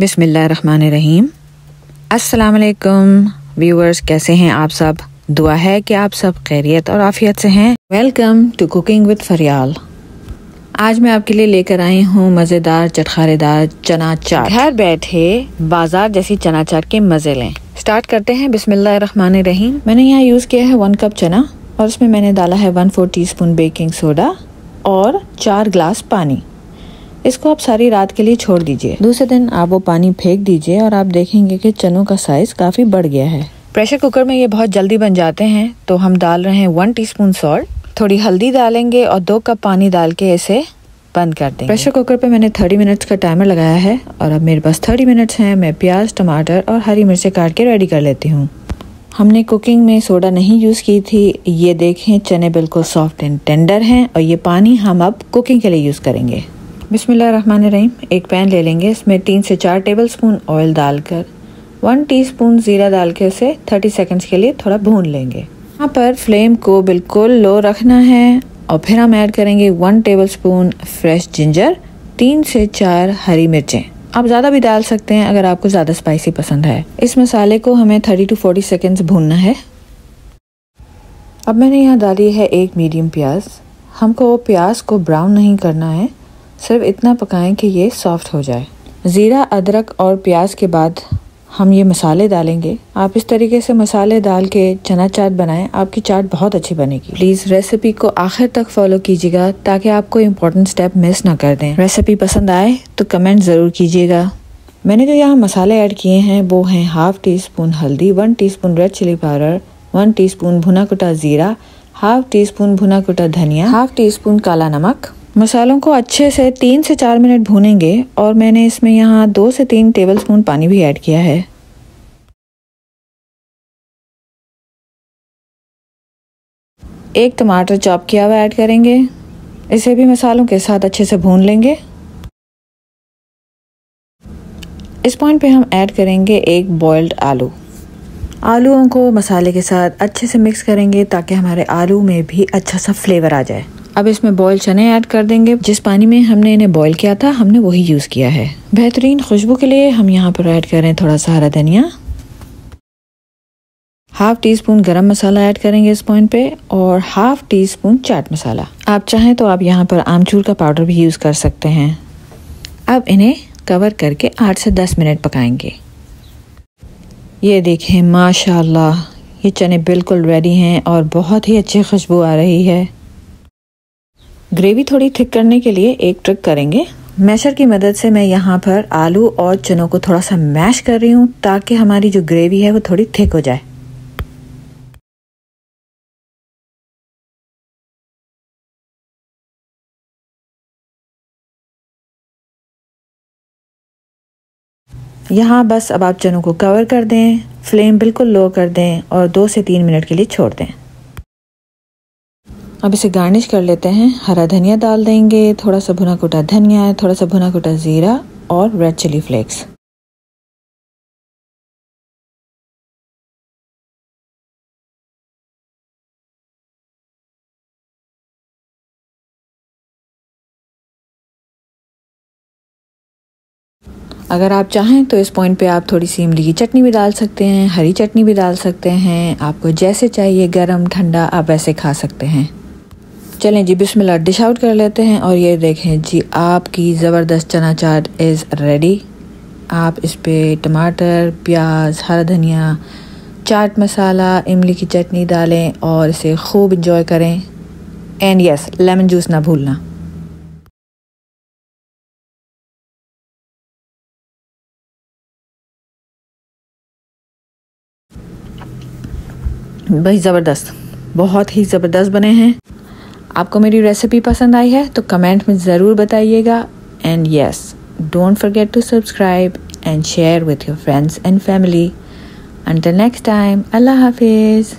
बिसमीम अस्सलाम वालेकुम व्यूअर्स, कैसे हैं आप सब? दुआ है कि आप सब खैरियत और आफियत से हैं। Welcome to cooking with Fariyal. आज मैं आपके लिए लेकर आई हूँ मज़ेदार, चटखारेदार चना चाट। घर बैठे बाज़ार जैसी चना चाट के मज़े लें। स्टार्ट करते हैं बिस्मिल्लाह रहीम मैंने यहाँ यूज़ किया है वन कप चना और उसमें मैंने डाला है one four T baking soda और चार ग्लास पानी। इसको आप सारी रात के लिए छोड़ दीजिए। दूसरे दिन आप वो पानी फेंक दीजिए और आप देखेंगे कि चनों का साइज़ काफ़ी बढ़ गया है। प्रेशर कुकर में ये बहुत जल्दी बन जाते हैं तो हम डाल रहे हैं वन टीस्पून सॉल्ट थोड़ी हल्दी डालेंगे और दो कप पानी डाल के इसे बंद कर देंगे। प्रेशर कुकर पे मैंने 30 मिनट्स का टाइमर लगाया है और अब मेरे पास 30 मिनट्स हैं, मैं प्याज, टमाटर और हरी मिर्चें काट के रेडी कर लेती हूँ। हमने कुकिंग में सोडा नहीं यूज़ की थी। ये देखें, चने बिल्कुल सॉफ्ट एंड टेंडर हैं और ये पानी हम अब कुकिंग के लिए यूज़ करेंगे। रहीम एक पैन ले लेंगे, इसमें तीन से चार टेबल स्पून ऑयल डालकर, वन टीस्पून ज़ीरा डाल के उसे थर्टी सेकेंड्स के लिए थोड़ा भून लेंगे। यहाँ पर फ्लेम को बिल्कुल लो रखना है और फिर हम ऐड करेंगे one tablespoon fresh ginger, तीन से चार हरी मिर्चें। आप ज़्यादा भी डाल सकते हैं अगर आपको ज़्यादा स्पाइसी पसंद है। इस मसाले को हमें थर्टी टू फोर्टी सेकेंड्स भूनना है। अब मैंने यहाँ डाली है एक मीडियम प्याज। हमको प्याज को ब्राउन नहीं करना है। सिर्फ़ इतना पकाएँ कि ये सॉफ्ट हो जाए। ज़ीरा, अदरक और प्याज के बाद हम ये मसाले डालेंगे। आप इस तरीके से मसाले डाल के चना चाट बनाएँ, आपकी चाट बहुत अच्छी बनेगी। प्लीज़ रेसिपी को आखिर तक फॉलो कीजिएगा ताकि आपको इम्पोर्टेंट स्टेप मिस ना कर दें। रेसिपी पसंद आए तो कमेंट ज़रूर कीजिएगा। मैंने जो यहाँ मसाले ऐड किए हैं, वो हैं हाफ़ टी स्पून हल्दी one teaspoon red chilli powder one teaspoon भुना कुटा ज़ीरा हाफ़ टी स्पून भुना कुटा धनिया हाफ़ टी स्पून काला नमक। मसालों को अच्छे से तीन से चार मिनट भूनेंगे और मैंने इसमें यहाँ दो से तीन टेबल स्पून पानी भी ऐड किया है। एक टमाटर चॉप किया हुआ ऐड करेंगे। इसे भी मसालों के साथ अच्छे से भून लेंगे। इस पॉइंट पे हम ऐड करेंगे एक बॉइल्ड आलू। आलूओं को मसाले के साथ अच्छे से मिक्स करेंगे ताकि हमारे आलू में भी अच्छा सा फ्लेवर आ जाए। अब इसमें बॉयल चने ऐड कर देंगे। जिस पानी में हमने इन्हें बॉयल किया था, हमने वही यूज़ किया है। बेहतरीन खुशबू के लिए हम यहाँ पर ऐड करें थोड़ा सा हरा धनिया। हाफ़ टी स्पून गरम मसाला ऐड करेंगे इस पॉइंट पे और half teaspoon chaat masala आप चाहें तो आप यहाँ पर आमचूर का पाउडर भी यूज़ कर सकते हैं। अब इन्हें कवर करके आठ से दस मिनट पकाएँगे। ये देखें, माशाल्लाह, ये चने बिल्कुल रेडी हैं और बहुत ही अच्छी खुशबू आ रही है। ग्रेवी थोड़ी थिक करने के लिए एक ट्रिक करेंगे। मैशर की मदद से मैं यहाँ पर आलू और चनों को थोड़ा सा मैश कर रही हूँ ताकि हमारी जो ग्रेवी है वो थोड़ी थिक हो जाए। यहाँ बस अब आप चनों को कवर कर दें फ्लेम बिल्कुल लो कर दें और दो से तीन मिनट के लिए छोड़ दें। अब इसे गार्निश कर लेते हैं। हरा धनिया डाल देंगे, थोड़ा सा भुना कुटा धनिया, थोड़ा सा भुना कुटा ज़ीरा और रेड चिली फ्लेक्स अगर आप चाहें तो इस पॉइंट पे आप थोड़ी सी इमली की चटनी भी डाल सकते हैं, हरी चटनी भी डाल सकते हैं। आपको जैसे चाहिए, गरम, ठंडा आप वैसे खा सकते हैं। चलें जी, बिस्मिल्लाह, डिश आउट कर लेते हैं और ये देखें जी, आपकी ज़बरदस्त चना चाट इज़ रेडी आप इस पर टमाटर, प्याज, हरा धनिया, चाट मसाला, इमली की चटनी डालें और इसे खूब इंजॉय करें. एंड यस लेमन जूस ना भूलना. भाई ज़बरदस्त, बहुत ही ज़बरदस्त बने हैं। आपको मेरी रेसिपी पसंद आई है तो कमेंट में ज़रूर बताइएगा। And yes don't forget to subscribe and share with your friends and family until next time Allah hafiz.